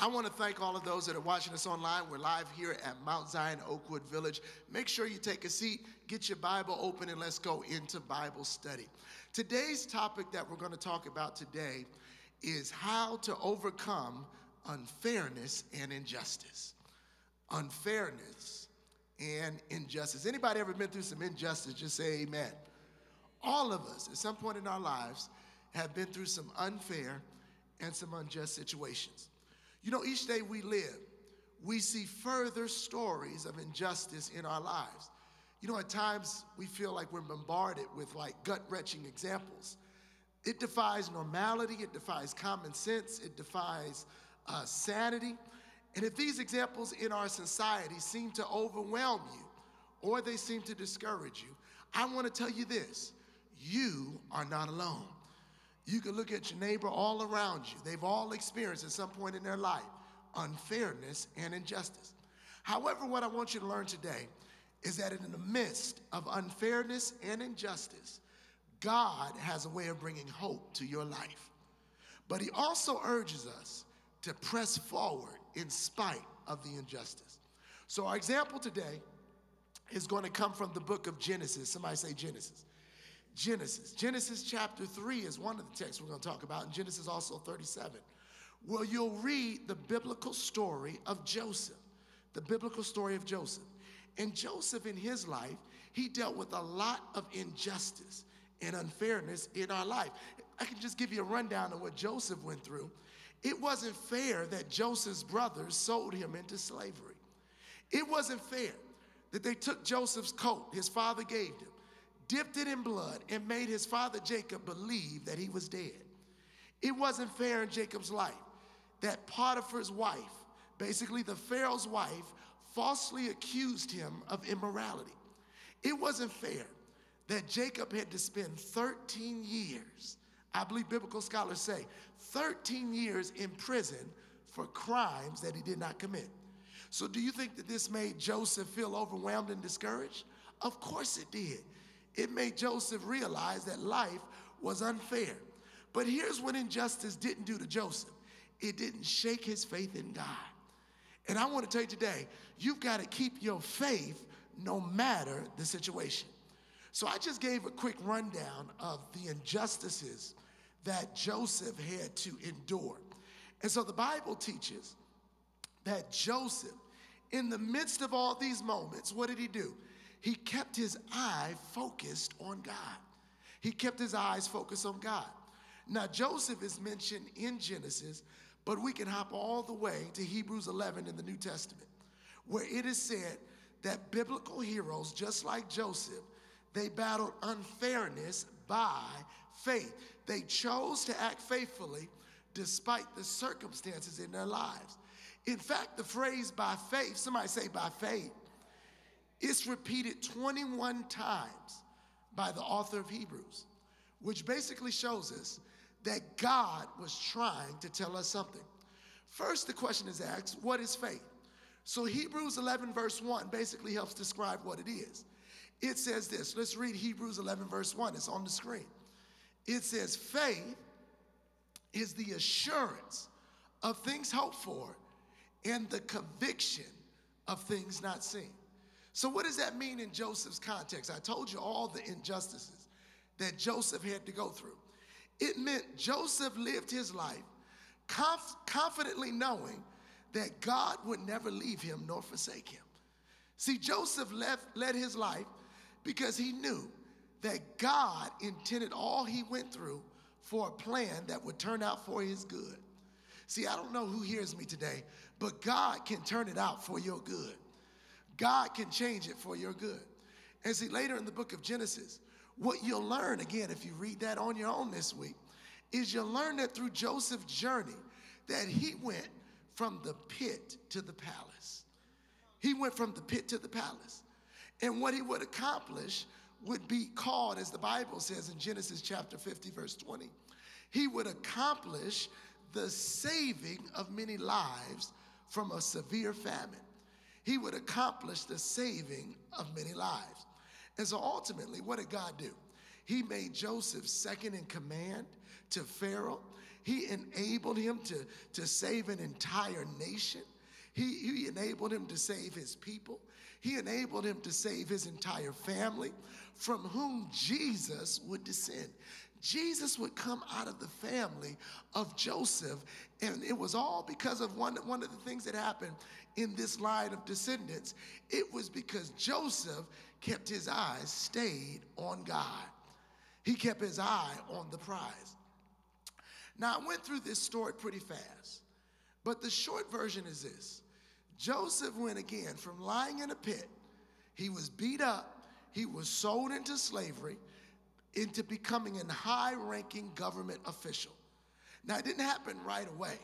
I want to thank all of those that are watching us online. We're live here at Mount Zion Oakwood Village. Make sure you take a seat, get your Bible open, and let's go into Bible study. Today's topic that we're going to talk about today is how to overcome unfairness and injustice. Unfairness and injustice. Anybody ever been through some injustice? Just say amen. All of us, at some point in our lives, have been through some unfair and some unjust situations. You know, each day we live, we see further stories of injustice in our lives. You know, at times we feel like we're bombarded with like gut wrenching examples. It defies normality, it defies common sense, it defies uh, sanity. And if these examples in our society seem to overwhelm you or they seem to discourage you, I want to tell you this you are not alone. You can look at your neighbor all around you. They've all experienced at some point in their life unfairness and injustice. However, what I want you to learn today is that in the midst of unfairness and injustice, God has a way of bringing hope to your life. But He also urges us to press forward in spite of the injustice. So, our example today is going to come from the book of Genesis. Somebody say Genesis. Genesis. Genesis chapter 3 is one of the texts we're going to talk about, and Genesis also 37. Well, you'll read the biblical story of Joseph, the biblical story of Joseph. And Joseph, in his life, he dealt with a lot of injustice and unfairness in our life. I can just give you a rundown of what Joseph went through. It wasn't fair that Joseph's brothers sold him into slavery. It wasn't fair that they took Joseph's coat his father gave him dipped it in blood, and made his father Jacob believe that he was dead. It wasn't fair in Jacob's life that Potiphar's wife, basically the Pharaoh's wife, falsely accused him of immorality. It wasn't fair that Jacob had to spend 13 years, I believe biblical scholars say, 13 years in prison for crimes that he did not commit. So, do you think that this made Joseph feel overwhelmed and discouraged? Of course it did it made Joseph realize that life was unfair. But here's what injustice didn't do to Joseph it didn't shake his faith in God. And I want to tell you today, you've got to keep your faith no matter the situation. So I just gave a quick rundown of the injustices that Joseph had to endure. And so the Bible teaches that Joseph, in the midst of all these moments, what did he do? He kept his eye focused on God. He kept his eyes focused on God. Now, Joseph is mentioned in Genesis, but we can hop all the way to Hebrews 11 in the New Testament, where it is said that biblical heroes, just like Joseph, they battled unfairness by faith. They chose to act faithfully despite the circumstances in their lives. In fact, the phrase by faith, somebody say by faith, it's repeated 21 times by the author of Hebrews, which basically shows us that God was trying to tell us something. First, the question is asked what is faith? So, Hebrews 11, verse 1 basically helps describe what it is. It says this let's read Hebrews 11, verse 1. It's on the screen. It says, Faith is the assurance of things hoped for and the conviction of things not seen. So, what does that mean in Joseph's context? I told you all the injustices that Joseph had to go through. It meant Joseph lived his life conf- confidently knowing that God would never leave him nor forsake him. See, Joseph left, led his life because he knew that God intended all he went through for a plan that would turn out for his good. See, I don't know who hears me today, but God can turn it out for your good. God can change it for your good. And see, later in the book of Genesis, what you'll learn, again, if you read that on your own this week, is you'll learn that through Joseph's journey, that he went from the pit to the palace. He went from the pit to the palace. And what he would accomplish would be called, as the Bible says in Genesis chapter 50, verse 20, he would accomplish the saving of many lives from a severe famine he would accomplish the saving of many lives. And so ultimately, what did God do? He made Joseph second in command to Pharaoh. He enabled him to, to save an entire nation. He, he enabled him to save his people. He enabled him to save his entire family from whom Jesus would descend. Jesus would come out of the family of Joseph, and it was all because of one, one of the things that happened in this line of descendants. It was because Joseph kept his eyes stayed on God. He kept his eye on the prize. Now, I went through this story pretty fast, but the short version is this Joseph went again from lying in a pit, he was beat up, he was sold into slavery, into becoming a high ranking government official. Now, it didn't happen right away,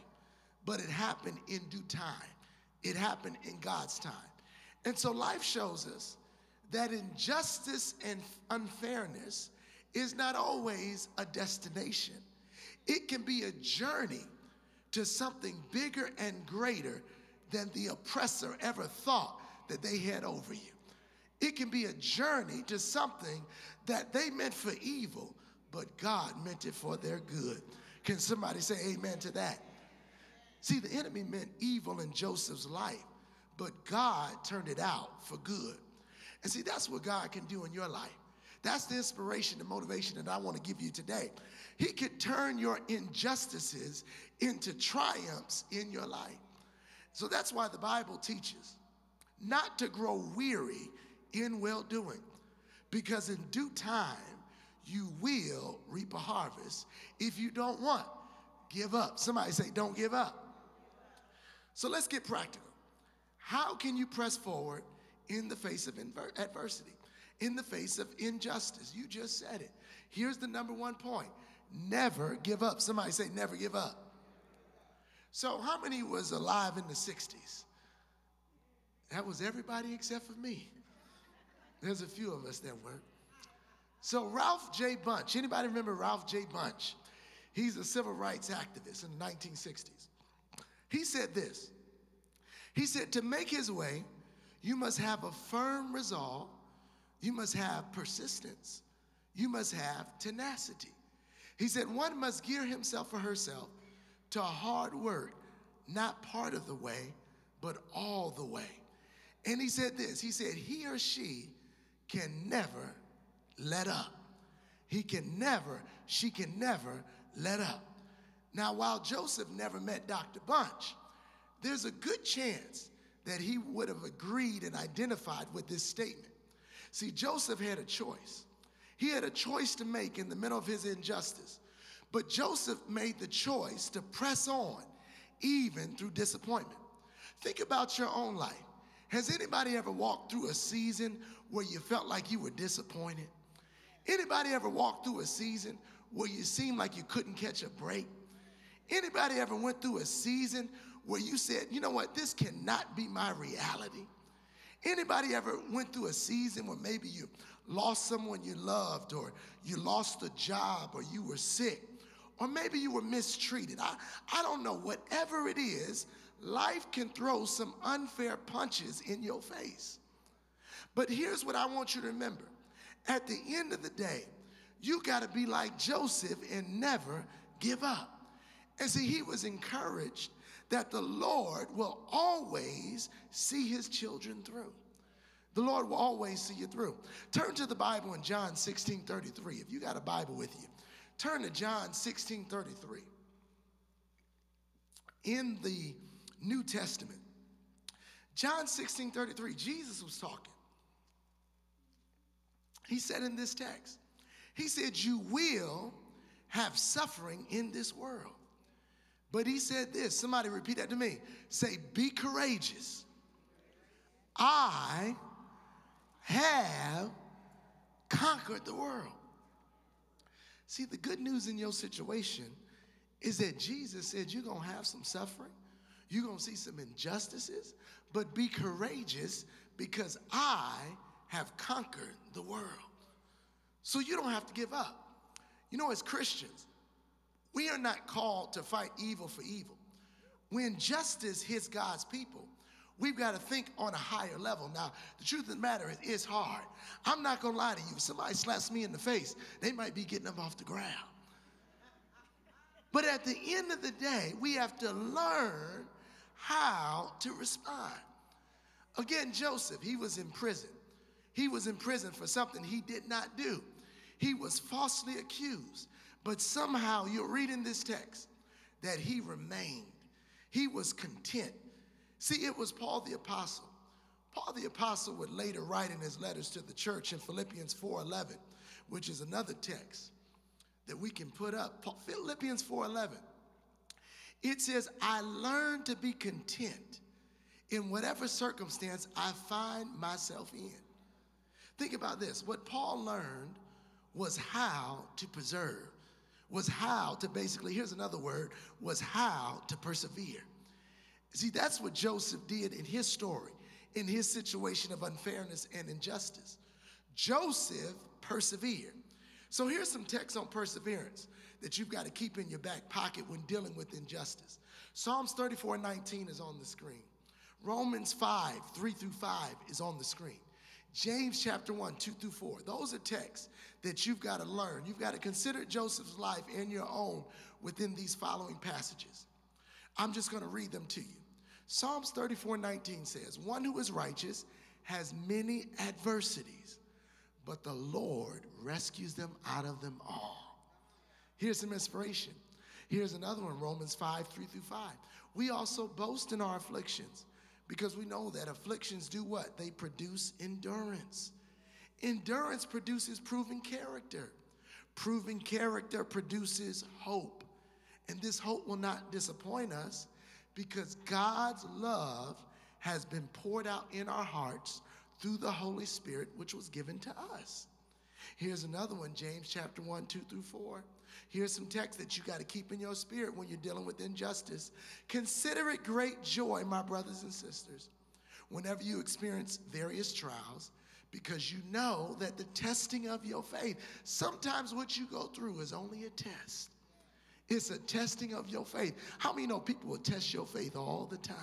but it happened in due time. It happened in God's time. And so life shows us that injustice and unfairness is not always a destination. It can be a journey to something bigger and greater than the oppressor ever thought that they had over you. It can be a journey to something that they meant for evil, but God meant it for their good. Can somebody say amen to that? See, the enemy meant evil in Joseph's life, but God turned it out for good. And see, that's what God can do in your life. That's the inspiration and motivation that I want to give you today. He could turn your injustices into triumphs in your life. So that's why the Bible teaches not to grow weary in well doing, because in due time you will reap a harvest. If you don't want, give up. Somebody say, don't give up. So let's get practical. How can you press forward in the face of adversity, in the face of injustice? You just said it. Here's the number one point never give up. Somebody say, never give up. So, how many was alive in the 60s? That was everybody except for me. There's a few of us that were. So, Ralph J. Bunche, anybody remember Ralph J. Bunche? He's a civil rights activist in the 1960s. He said this He said, To make his way, you must have a firm resolve, you must have persistence, you must have tenacity. He said, One must gear himself or herself to hard work, not part of the way, but all the way. And he said this He said, He or she can never let up. He can never, she can never let up. Now, while Joseph never met Dr. Bunche, there's a good chance that he would have agreed and identified with this statement. See, Joseph had a choice. He had a choice to make in the middle of his injustice. But Joseph made the choice to press on even through disappointment. Think about your own life. Has anybody ever walked through a season where you felt like you were disappointed? Anybody ever walked through a season where you seemed like you couldn't catch a break? Anybody ever went through a season where you said, you know what, this cannot be my reality? Anybody ever went through a season where maybe you lost someone you loved or you lost a job or you were sick or maybe you were mistreated. I, I don't know. Whatever it is, life can throw some unfair punches in your face. But here's what I want you to remember at the end of the day, you got to be like Joseph and never give up. And see, he was encouraged that the Lord will always see his children through. The Lord will always see you through. Turn to the Bible in John 16 33. If you got a Bible with you, turn to John 16 33. In the New Testament, John 16 33, Jesus was talking. He said in this text, He said, You will have suffering in this world. But he said this somebody repeat that to me. Say, Be courageous. I have conquered the world. See, the good news in your situation is that Jesus said you're going to have some suffering, you're going to see some injustices, but be courageous because I have conquered the world. So you don't have to give up. You know, as Christians, we are not called to fight evil for evil. When justice hits God's people, we've got to think on a higher level. Now, the truth of the matter is, it's hard. I'm not going to lie to you. If somebody slaps me in the face, they might be getting them off the ground. But at the end of the day, we have to learn how to respond. Again, Joseph, he was in prison. He was in prison for something he did not do. He was falsely accused. But somehow you're reading this text that he remained. He was content. See, it was Paul the apostle. Paul the apostle would later write in his letters to the church in Philippians 4:11, which is another text that we can put up. Philippians 4:11. It says, "I learned to be content in whatever circumstance I find myself in." Think about this. What Paul learned was how to preserve, was how to basically, here's another word, was how to persevere. See, that's what Joseph did in his story, in his situation of unfairness and injustice. Joseph persevered. So here's some text on perseverance that you've got to keep in your back pocket when dealing with injustice. Psalms 34 19 is on the screen. Romans 5 3 through 5 is on the screen. James chapter 1, 2 through 4. Those are texts that you've got to learn. You've got to consider Joseph's life in your own within these following passages. I'm just going to read them to you. Psalms 34 19 says, One who is righteous has many adversities, but the Lord rescues them out of them all. Here's some inspiration. Here's another one Romans 5 3 through 5. We also boast in our afflictions because we know that afflictions do what? They produce endurance. Endurance produces proven character. Proven character produces hope. And this hope will not disappoint us because God's love has been poured out in our hearts through the Holy Spirit, which was given to us. Here's another one James chapter 1, 2 through 4. Here's some text that you got to keep in your spirit when you're dealing with injustice. Consider it great joy, my brothers and sisters, whenever you experience various trials, because you know that the testing of your faith, sometimes what you go through is only a test. It's a testing of your faith. How many know people will test your faith all the time?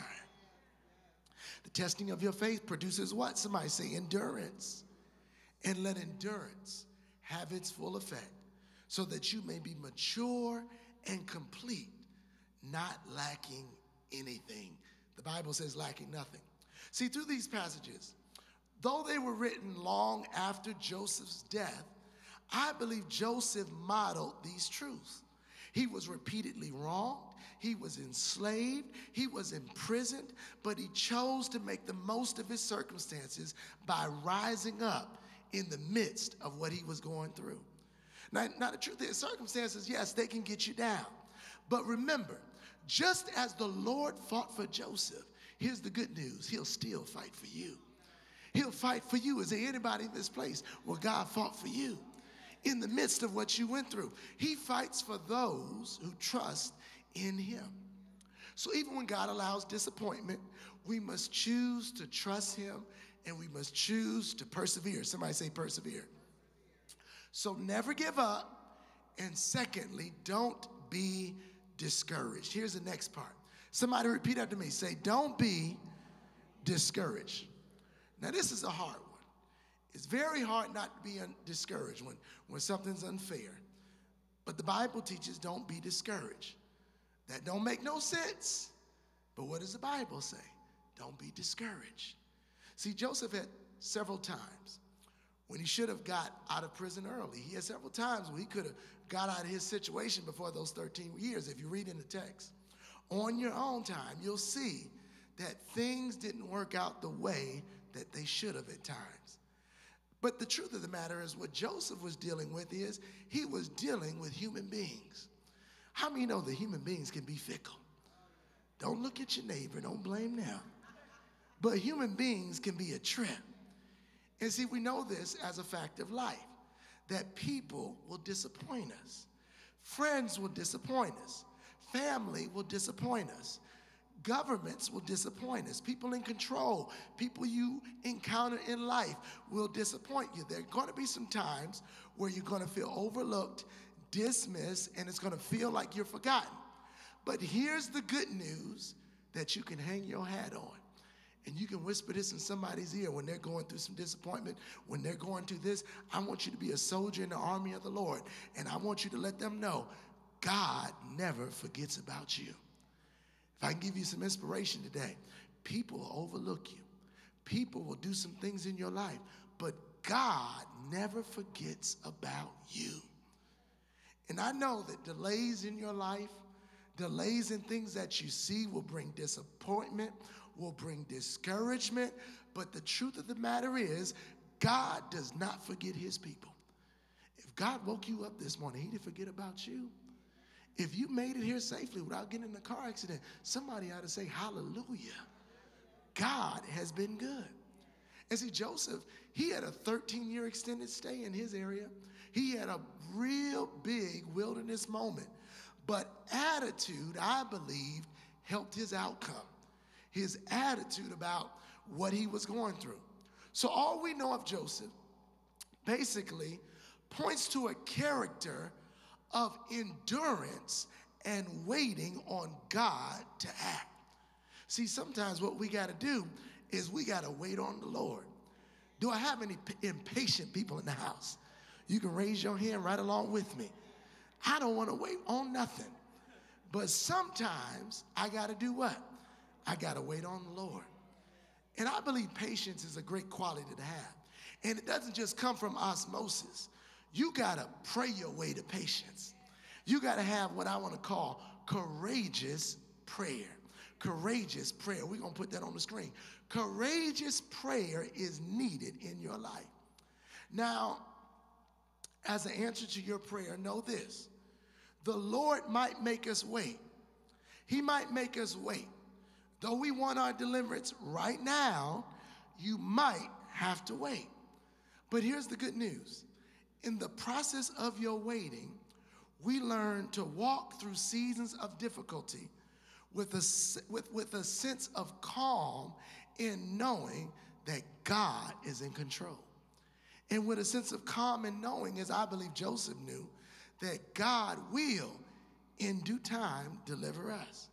The testing of your faith produces what? Somebody say endurance. And let endurance have its full effect so that you may be mature and complete, not lacking anything. The Bible says lacking nothing. See, through these passages, though they were written long after Joseph's death, I believe Joseph modeled these truths. He was repeatedly wronged, he was enslaved, he was imprisoned, but he chose to make the most of his circumstances by rising up in the midst of what he was going through. Now, now the truth is, circumstances, yes, they can get you down. But remember, just as the Lord fought for Joseph, here's the good news He'll still fight for you. He'll fight for you. Is there anybody in this place where God fought for you in the midst of what you went through? He fights for those who trust in Him. So even when God allows disappointment, we must choose to trust Him and we must choose to persevere. Somebody say, persevere. So never give up. And secondly, don't be discouraged. Here's the next part. Somebody repeat after me. Say, don't be discouraged. Now, this is a hard. It's very hard not to be discouraged when, when something's unfair. But the Bible teaches don't be discouraged. That don't make no sense. But what does the Bible say? Don't be discouraged. See, Joseph had several times when he should have got out of prison early. He had several times where he could have got out of his situation before those 13 years, if you read in the text. On your own time, you'll see that things didn't work out the way that they should have at times. But the truth of the matter is, what Joseph was dealing with is he was dealing with human beings. How many know that human beings can be fickle? Don't look at your neighbor, don't blame them. But human beings can be a trip. And see, we know this as a fact of life that people will disappoint us, friends will disappoint us, family will disappoint us. Governments will disappoint us. People in control, people you encounter in life will disappoint you. There are going to be some times where you're going to feel overlooked, dismissed, and it's going to feel like you're forgotten. But here's the good news that you can hang your hat on. And you can whisper this in somebody's ear when they're going through some disappointment, when they're going through this. I want you to be a soldier in the army of the Lord. And I want you to let them know God never forgets about you. If I can give you some inspiration today, people will overlook you. People will do some things in your life, but God never forgets about you. And I know that delays in your life, delays in things that you see will bring disappointment, will bring discouragement. But the truth of the matter is, God does not forget his people. If God woke you up this morning, he didn't forget about you. If you made it here safely without getting in a car accident, somebody ought to say, Hallelujah. God has been good. And see, Joseph, he had a 13 year extended stay in his area. He had a real big wilderness moment. But attitude, I believe, helped his outcome. His attitude about what he was going through. So, all we know of Joseph basically points to a character of endurance and waiting on God to act. See, sometimes what we got to do is we got to wait on the Lord. Do I have any impatient people in the house? You can raise your hand right along with me. I don't want to wait on nothing. But sometimes I got to do what? I got to wait on the Lord. And I believe patience is a great quality to have. And it doesn't just come from osmosis. You got to pray your way to patience. You got to have what I want to call courageous prayer. Courageous prayer. We're going to put that on the screen. Courageous prayer is needed in your life. Now, as an answer to your prayer, know this the Lord might make us wait. He might make us wait. Though we want our deliverance right now, you might have to wait. But here's the good news in the process of your waiting, we learn to walk through seasons of difficulty with a, with, with a sense of calm in knowing that God is in control. And with a sense of calm and knowing, as I believe Joseph knew, that God will, in due time, deliver us.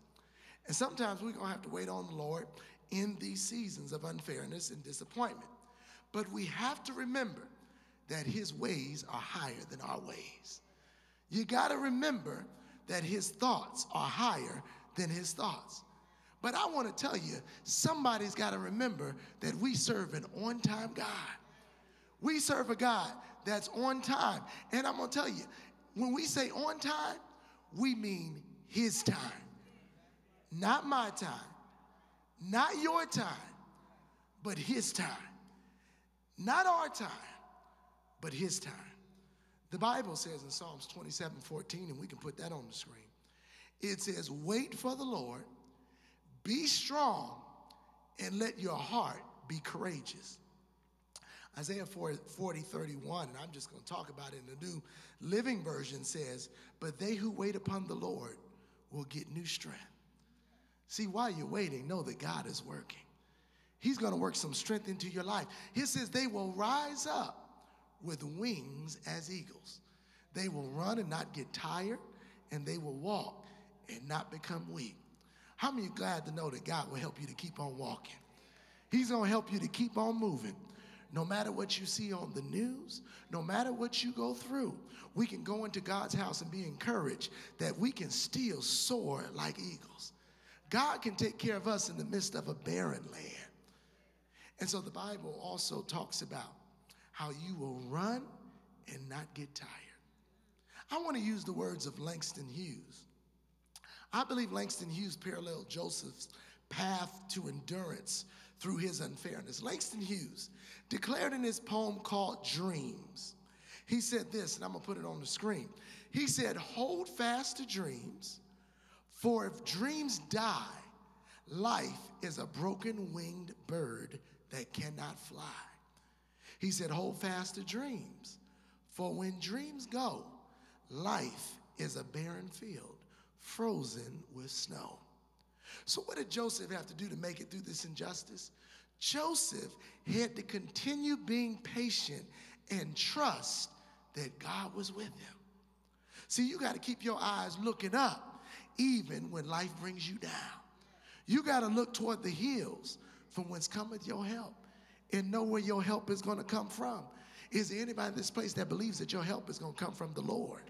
And sometimes we're going to have to wait on the Lord in these seasons of unfairness and disappointment. But we have to remember that his ways are higher than our ways. You got to remember that his thoughts are higher than his thoughts. But I want to tell you, somebody's got to remember that we serve an on time God. We serve a God that's on time. And I'm going to tell you, when we say on time, we mean his time. Not my time, not your time, but his time. Not our time, but his time. The Bible says in Psalms 27 14, and we can put that on the screen, it says, Wait for the Lord, be strong, and let your heart be courageous. Isaiah 40, 40 31, and I'm just going to talk about it in the New Living Version says, But they who wait upon the Lord will get new strength. See, while you're waiting, know that God is working. He's going to work some strength into your life. He says, They will rise up with wings as eagles. They will run and not get tired, and they will walk and not become weak. How many glad to know that God will help you to keep on walking? He's to help you to keep on moving. No matter what you see on the news, no matter what you go through, we can go into God's house and be encouraged that we can still soar like eagles. God can take care of us in the midst of a barren land. And so the Bible also talks about how you will run and not get tired. I want to use the words of Langston Hughes. I believe Langston Hughes paralleled Joseph's path to endurance through his unfairness. Langston Hughes declared in his poem called Dreams, he said this, and I'm gonna put it on the screen. He said, Hold fast to dreams, for if dreams die, life is a broken winged bird that cannot fly. He said, Hold fast to dreams, for when dreams go, life is a barren field frozen with snow. So, what did Joseph have to do to make it through this injustice? Joseph had to continue being patient and trust that God was with him. See, you got to keep your eyes looking up even when life brings you down. You got to look toward the hills from whence cometh your help and know where your help is going to come from. Is there anybody in this place that believes that your help is going to come from the Lord?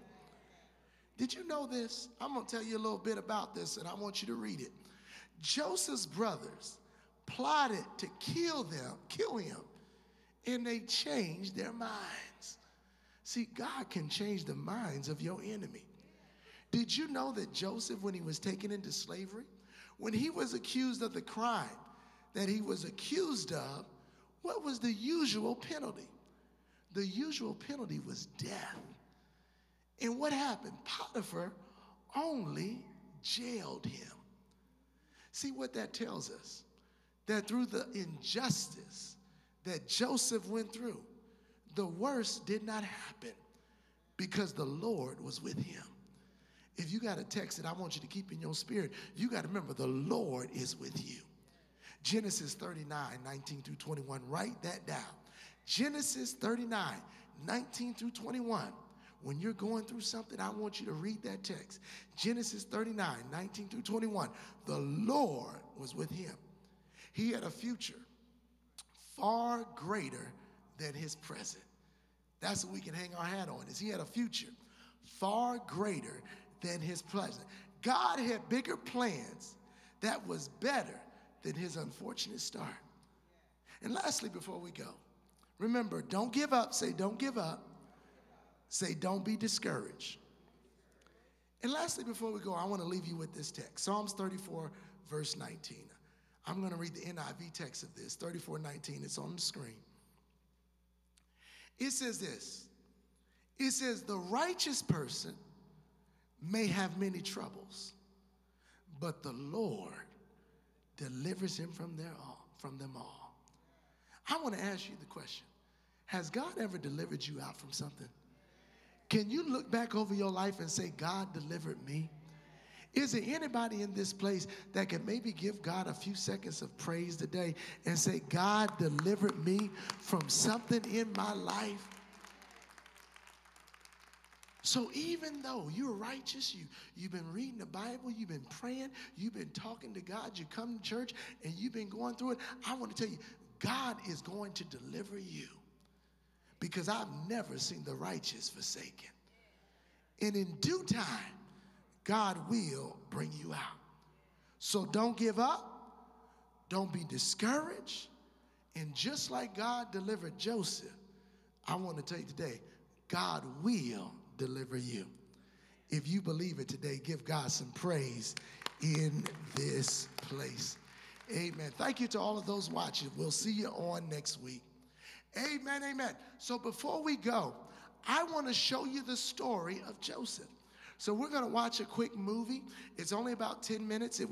Did you know this? I'm going to tell you a little bit about this and I want you to read it. Joseph's brothers plotted to kill them, kill him, and they changed their minds. See, God can change the minds of your enemy. Did you know that Joseph, when he was taken into slavery, when he was accused of the crime that he was accused of, what was the usual penalty? The usual penalty was death. And what happened? Potiphar only jailed him. See what that tells us? That through the injustice that Joseph went through, the worst did not happen because the Lord was with him. If you got a text that I want you to keep in your spirit, you got to remember the Lord is with you. Genesis 39, 19 through 21. Write that down. Genesis 39, 19 through 21. When you're going through something, I want you to read that text. Genesis 39, 19 through 21. The Lord was with him. He had a future far greater than his present. That's what we can hang our hat on, is he had a future far greater than his present. God had bigger plans that was better than his unfortunate start. And lastly, before we go, remember, don't give up. Say, don't give up. Say, don't be discouraged. And lastly, before we go, I want to leave you with this text Psalms 34, verse 19. I'm going to read the NIV text of this 34 19. It's on the screen. It says this It says, The righteous person may have many troubles, but the Lord delivers him from, their all, from them all. I want to ask you the question Has God ever delivered you out from something? Can you look back over your life and say, God delivered me? Is there anybody in this place that can maybe give God a few seconds of praise today and say, God delivered me from something in my life? So even though you're righteous, you, you've been reading the Bible, you've been praying, you've been talking to God, you come to church and you've been going through it, I want to tell you, God is going to deliver you because I've never seen the righteous forsaken. And in due time, God will bring you out. So don't give up, don't be discouraged. And just like God delivered Joseph, I want to tell you today, God will deliver you. If you believe it today, give God some praise in this place. Amen. Thank you to all of those watching. We'll see you on next week. Amen, amen. So before we go, I want to show you the story of Joseph. So we're going to watch a quick movie. It's only about 10 minutes. It